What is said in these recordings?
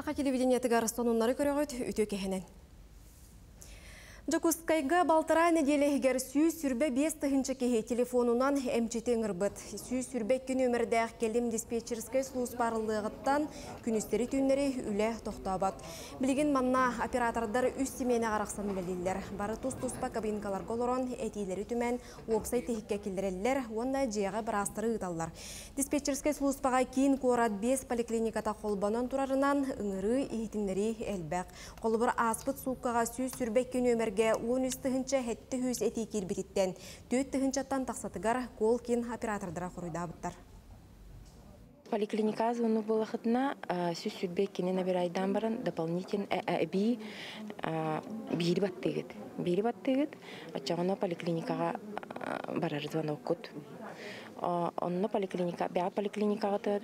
Саха телевидение тыгар сонуннары көрөгөт үтө кехенен. Жокускайга балтыра неделегер сүй сүрбе 5 тыгынчы кеhe телефонунан МЧТ ырбыт. Сүй сүрбе күн өмірдәк келім диспетчерскай слуз барылығыттан күністері түннері үлі тоқтабат. Білген манна оператордар үс семейне қарақсан үлелілер. Бары тұс-тұспа кабинкалар колорон әтейлері түмен опсай техикке келдірелілер, онда жияға бірастыры ұталар. Диспетчерскай службаға кейін қорат 5 поликлиниката қолбанан турарынан ыңыры ихтинleri әлбәк. Қолыбыр аспыт суққаға сүй сүрбе күн өмірге 13 тыгынча хетті хүз әти кирбититтен, 4 тыгынчаттан тақсатыгар кол кен оператордара құруйдабыттар. Поликлиника звону было хотна, сүз сүрбек кенен абирайдан баран дополнительно әби бири баттыгыт. Бири баттыгыт, ачағына поликлиникаға барар звонок кут. Онно поликлиника, бя поликлиникаға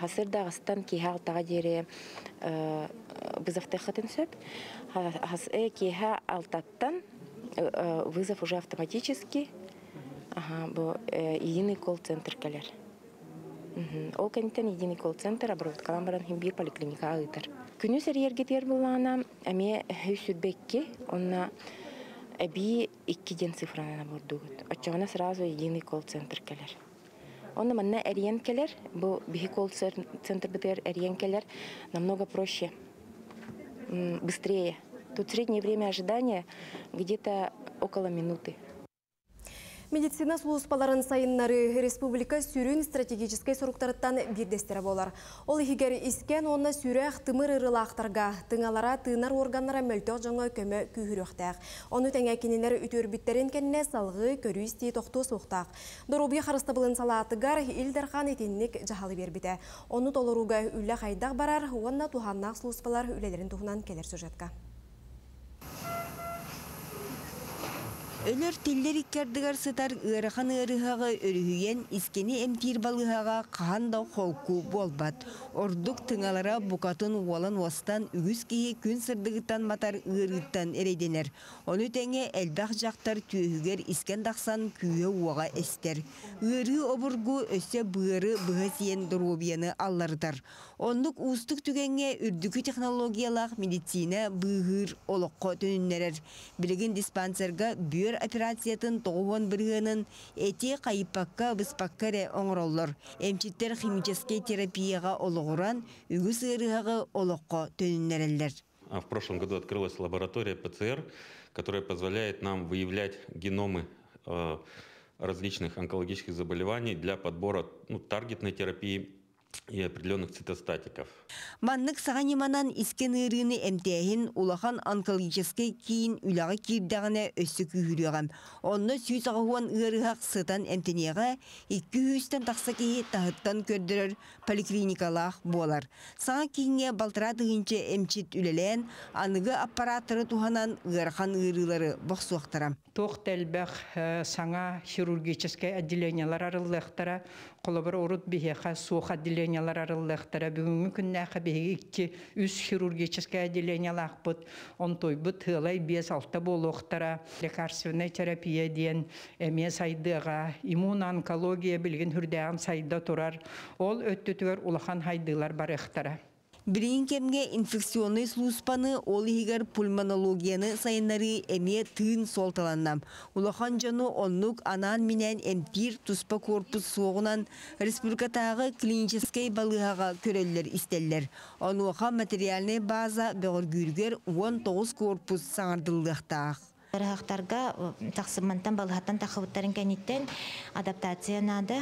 хасыр дағыстан киха алтаға дере вызовтыхатын сөп. Э киха алтаттан вызов уже автоматически. Ага, бу единый колл-центр келер. Ол кенттен единый колл-центр обработкалан баран хим бир поликлиника агытыр. Күнү сәрерге тер әме хүсүбекке, онна әби икки ден цифрана бурдугут. Сразу единый колл-центр келер. Он манна әриен келер, бу бихи колл-центр битер әриен келер намного проще, быстрее. Тут среднее время ожидания где-то около минуты. Медицина службаларын сайыннары республика сүрін стратегическай соруктарыттан бирдестері болар. Ол егер искен онна сүрәк тымыр ырылақтарға, тыңалара тыңар органлара мөлтөк жаңа көмі күйіріқтәк. Оны тәңе кенелер үтөрбіттерін кәнне салғы көрі істей тоқты соқтақ. Дорубия қарысты бұлын салатыгар илдерхан етеннік жағалы бербіті. Оны толыруға барар, онна туханнақ службалар үлелерін келер. Өлөр тиллер иккердигер сытар ырыхан ырыхага өрүхүйен искени эмтир балыхага кахан да холку болбат. Ордук тыңалара букатын уолан остан үгүс кии күн сырдыгыттан матар ырыттан эрейденер. Оны теңе элбах жактар түйүгер искен дақсан күйе уага эстер. Ыры обургу өсө быыры быхасиен дорубияны аллардар. Онлук устук түгенге үрдүкү технологиялах медицина быгыр олоққо төнүннерер. Билигин диспансерга бүйөр операциятын тоғуан біргенін эти қайыппаққа бұспаққаре оңыроллар. Эмчиттер химический терапияға олығыран үгіс ырыға олыққа төніннерелдер. В прошлом году открылась лаборатория ПЦР, которая позволяет нам выявлять геномы различных онкологических заболеваний для подбора ну, таргетной терапии и определенных цитостатиков. Маннык сағаниманан искен ырыны әмтәйін улахан онкологический кейін үлағы кирдағына өссі күйіріғам. Онны сүй сағуан ырыхақ сытан әмтенеға 200-тен тақса кейі тағыттан көрдірір поликлиникалақ болар. Саға кейінге балтыра дығынчы әмчит үлелен анығы аппараторы туханан ырхан ырылары бұқсуақтарам. Тоқ тәлбәқ саңа хирургический отделениялар арылықтара, қолыбыр урут бихеха суох отделениялар арылықтара, бүгінгі күннәқі бихеге икки бұд, он той бұд хылай бес алты болуқтара, лекарственная терапия ден, әме сайдыға, иммун-онкология білген хүрдәғын сайда тұрар, ол өттітігер улахан хайдылар барықтара. Бірін кемге инфекционный службаны ол егер пульмонологияны сайынлары әме тыын солталаннам. Улахан жону оннук анан минен эмтир туспа корпус соғынан республикатағы клинический балыға көрелер истеллер. Онуаха материальный база бәғір гүргер 19 корпус саңардылдықтақ. Рахтарга тақсымантан балхаттан тақыбыттарын кәниттен адаптациянады,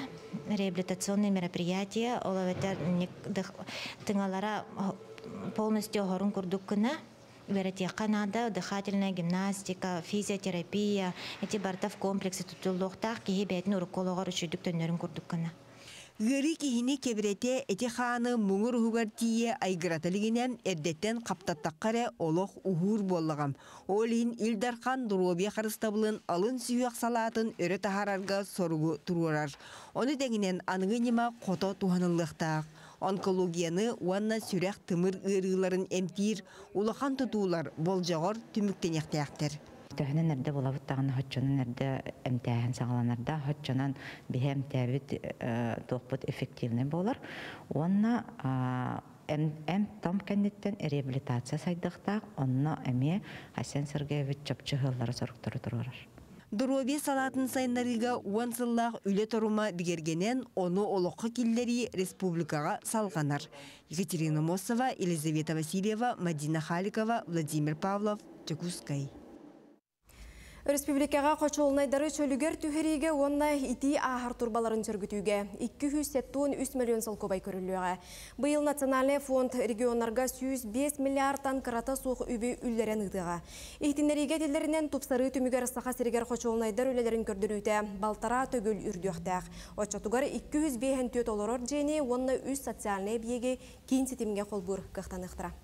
реабилитационные мероприятия, олаветер тыңалара полностью хорун курдук кына, веретияканада дыхательная гимнастика, физиотерапия, эти барта в комплексе тутулуқтақ кейі бәтін урукологар үшүдік төнерін курдук кына. Гыры кихини кебирете эти ханы муңур хугар тие айгыраталигинен эрдеттен каптаттаккаре олох ухур боллагам. Олин Илдархан Дуробия харыстабылын алын сүйек салатын өрі тахарарга соругу турурар. Оны дегинен анығы нема қото туханылықтақ. Онкологияны уанна сүрек тымыр ырыларын эмтир, улахан тутуулар болжағыр түміктенектеяқтер. Төһөнен нәрдә була буттагын хотчонун нәрдә эмтәһен саңланарда хотчонан биһем тәбит топпут эффективный болар. Онна эм том кеннеттен реабилитация сайдыктаак онно эме Хасен Сергеевич чапчыгыллары соруктуру турар. Дуробе салатын сайнарыга уан үле торума бигергенен оны олоққа киллери республикаға салғанар. Екатерина Мосова, Елизавета Васильева, Мадина Халикова, Владимир Павлов, Чекускай. Республикаға қочолынайдары чөлігер түхериге онна ити ағар турбаларын түргітуге 273 миллион көбай көрілуға. Бұйыл Национальный фонд регионарға 105 миллиардтан қырата суық үбі үллерен ұдыға. Ихтинериге тілдерінен тупсары түмігер сақа сіргер қочолынайдар үлелерін көрдіруді балтара төгіл үрдіқтәқ. Отчатугар 205 төт олорор жені онна үз социальный биеге кейін сетімге қолбұр қықтанықтыра.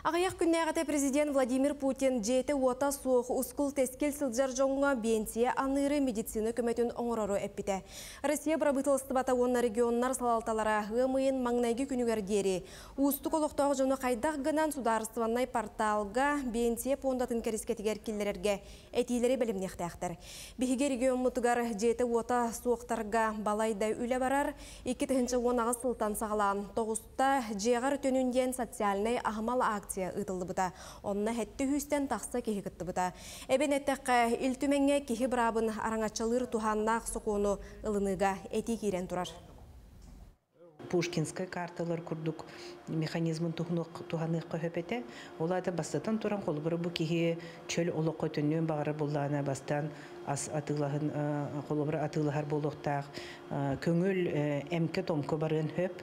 Ағаяқ күннәғіте президент Владимир Путин жеті ота суық ұскул тескел сылджар жоңға бенсия аныры медицина көметін оңырору әппіті. Россия бұрабытылысты бата онна регионнар салалталара ғымыйын маңнайғы күнігер дері. Ұстық олықтағы жоны қайдақ гынан сударыстываннай порталға бенсия пондатын кәріскетігер келлерерге әтейлері білімнектәқтір. Бігіге регион мұтығар жеті ота суықтарға балайда үлі барар, 2-тігінші онағы сылтан сағалан. Тоғыста жеғар төнінден социальный ағымал акция ытылды бұта. Онна хәтті хүстен тақса кехі кітті бұта. Әбен әттәққа үлтіменге кехі араңачалыр туханнақ сұқуыны ылыныға әти керен тұрар. Пушкинская карталар курдук механизмын тухнук туханык көһөпете оларда бастатан туран колбуру бу кихи чөл олоққа төннөн багары буллана бастан ас атылахын колбуру атылахар болуктак көңүл эмке томко барын хөп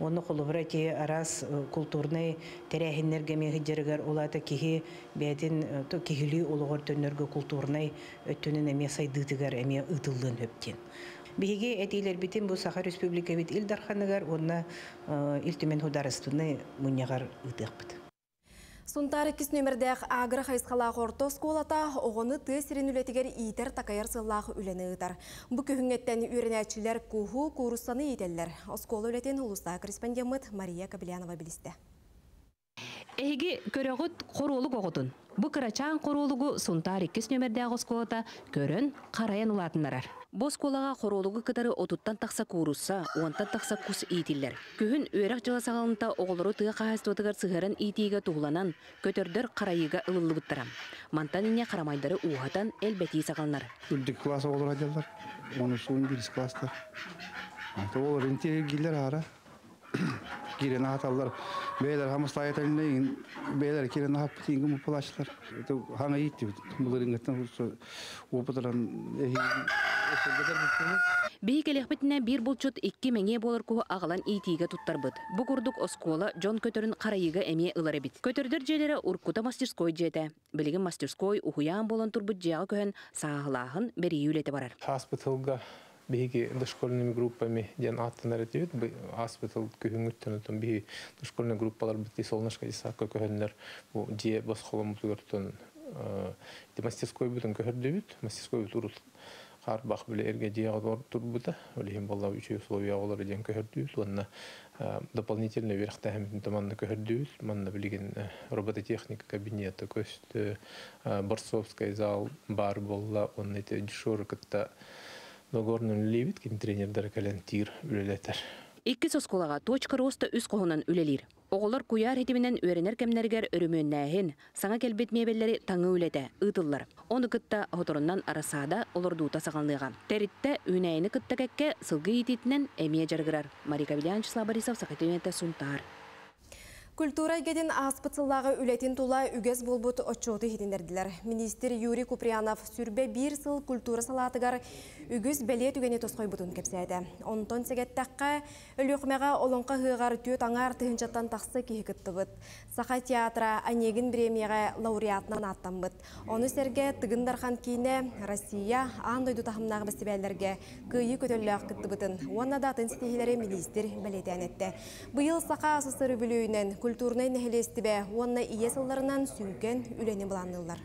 оны колбуру ки арас культурный терехиннерге мехиджергер оларда кихи бәдин кихили ологор төннөргө культурный өттүнүн эме сайдыдыгар эме ытылдын хөптен этилер битин бу Саха Республика бит илдарханыгар онна илтүмен хударыстыны муньягар ытыакпыт. Сунтар кис нөмірдәқ агры хайсқалағы орто сколата оғыны тесірін үлетігер итер такайар сыллағы үлені ұтар. Бұ көхіңеттен үйренәтшілер куху курсаны етелер. Осколы үлетен ұлыста корреспондент Мария Кабелянова білісті. Эһиги көрөгүт корулук оготун. Бу кырачаан корулугу сунтар 2 нөмердәг осколата көрөн караян улатыннарар. Бу сколага корулугу кытары отуттан такса курусса, уантан такса кус итиллер. Күһүн өрәк жала сагалынта оголору тыга каастыгар сыгырын итиге тугуланан, көтөрдөр карайыга ылылыбыттарам. Мантан ине карамайдары уухатан элбети сагалнар. Үлдік класс адялар, класстар. Интеллигилер ара. Аталар. Бейлер хамыстай этелинен бейлер кирен хап тиңге муплачлар. Это хана итти. Буларын гаттан опытаран эхи келехбетіне бір бұлчут икки меңе болар куһу ағалан итиге туттарбыт. Бу курдук оскола Джон көтөрүн карайыга эме ылары бит. Көтөрдөр желері уркута мастерской жете. Билигин мастерской ухуян болан турбут жағы көһөн сағылағын үлеті барар. Хаспиталга биги дошкольными группами ден аттанар этибит хаспитал күһүңүттөн отон биги дошкольный группалар солнышка десакка көһөннөр бу же басхолом тугартон ди мастерской бүтүн көһөрдөбүт мастерской бут урут хар бах биле эрге диягор турбута олихим балла үчү условия олар ден көһөрдөбүт онна дополнительно верх тахмин таманна көһөрдөбүт манна билген робототехника кабинеты көстө борцовский зал бар болла онна те дежуркатта Ногорнун левит кин тренердер тир үлелетер. Икки сосколага точка роста үс kohunан үлелир. Оголор куяр хетиминен өренер кемнергер өрүмөннәһин, саңа келбет мебеллери таңы үлете, ытыллар. Оны кытта хоторуннан арасада олордуута саганлыга. Теритте үнәйни кытта кекке сылгы ититинен эмие жаргырар. Марика Вильянчисла Борисов Сакатименте Сунтар. Культура геден аспыцыллағы үлетін тула үгез болбут отчоты хитіндерділер. Министр Юрий Куприянов сүрбе бір сыл культура салатыгар үгіз бәле түгені тосқой бұтын кепсәді. Онтон сегеттаққа өліқмеға олонқа хығар түйет аңар тыхынчаттан тақсы кейі кіттібіт. Сақа театра Онегин премияға лауреатынан аттан бұд. Оны сәрге тыгындархан кейіне Россия аң дойду тахымнағы бәстебәлерге күйі көтөлләқ кіттібітін. Онна датын стихилері министр бәлетен етті. Бұйыл сақа асыстыры бүлүйінен культурный нәхелестібе, онна ие сылларынан сүйген үлені бұланылар.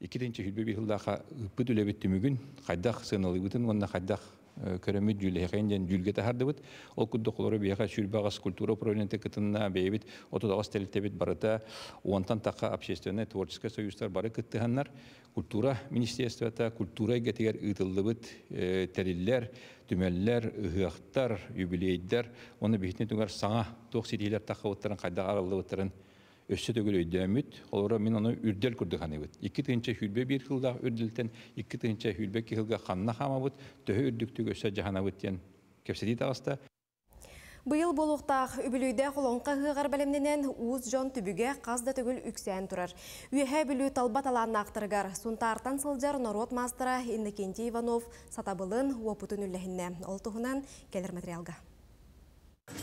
Икиденче хүлбе бихылдаха ыппыт үлебетті мүгін, қайдақ қайдақ ол сүрбагас культура управление кытынна бейбит барыта. Уантан така общественный творческий союздар бары культура министерствота культура гетигер ытылдыбыт териллер түмеллер ыхыактар юбилейдер оны бихитне түгөр саңа тох ситилер тахыбыттарын кайда арылыбыттарын өссө төгөл өйдөмүт мен оны үрдел күрдү ханыбыт икки тыгынча хүлбе бир кылда үрдүлтен икки тыгынча хүлбе кылга ханна хамабыт төһө үрдүктүг өссө Быйыл болуқтақ үбілуйді қолонқа ғығар бәлемненен уыз жон түбіге қазда түгіл үксән тұрар. Үйе білу талбат алан ақтырғар. Сұнтартан сылжар народ мастера Иннокентий Иванов сатабылын опытын үлләхінне. Ол тұғынан келер материалға.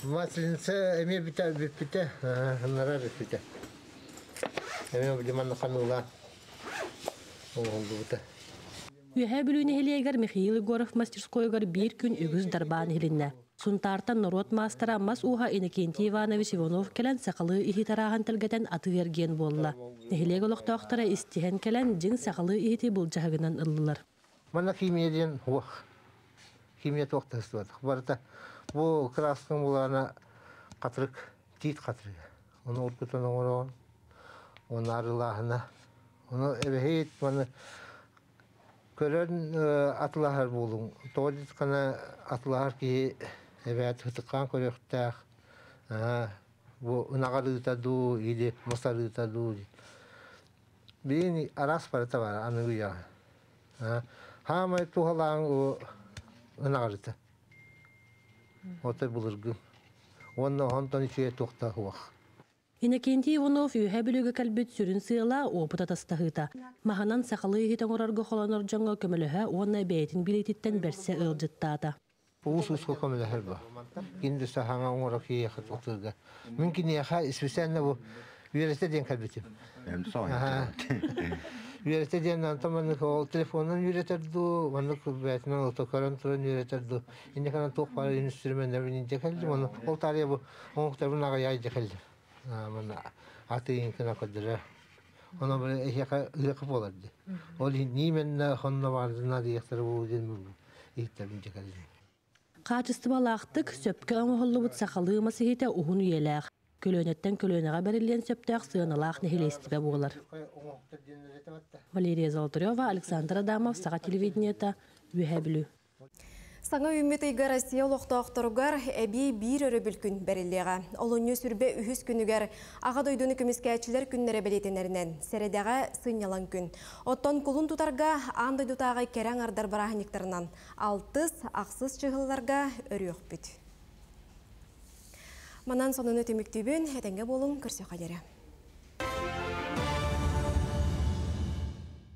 Масленица эме бите бите, нара бите. Эме билиман ханула. Олду бите. Үйе білуіне хелиегер Михаил Егоров мастерскойгар бір күн үгіз дарбан хелинне. Сунтартан народ мастера мас уха Иннокентий Иванович Иванов келен сақалы ихи тараған тілгетен аты верген болла. Нехилег олықтақтара истихен келен жин сақалы ихити бұл жағынан ыллылар. Мана химияден уақ. Химия тоқты істуады. Барыта бұл краскың бұлана қатырық, тит қатырық. Оны ұркытын оңырауын, оны арылағына. Оны әбәхейт, мана көрін атылағар болуң. Тоғыдет қана атылағар ки эбэт хытыккан көрөктәк бу ынагарыытаду или мосарыытаду бини арас барыта бар аны уя хамай тухалаң у ынагарыта отой булыргы онно хонтон иче тухта хуах Иннокентий Иванов үйе білігі кәлбет сүрін сыйла опыта. Маханан бәйтін билетиттен берсе. Уус уус nimen honna Качестволақтык сөпкө оңголлубут сақалы масихите ухун үйеләк. Көлөнеттен көлөнеға берилен сөптәк сыыналақ нехилестіпе болар. Валерия Золотарева, Александр Адамов, Саға телевидениета, Үйәбілі. Саңа үмметейгі Россия олықтақтырғар әбей бір өрі бүлкін бәрілеға. Олыны сүрбе үхіз күнігер аға дойдуны көмескәчілер күннері білетенерінен. Сәредеға сынялан күн. Оттон күлін тұтарға аңды дұтағы керен ардар барахниктарынан. Алтыз ақсыз чығыларға өрі өкпіт. Манан соныны төміктебін, әтенге болың көрсе қадері.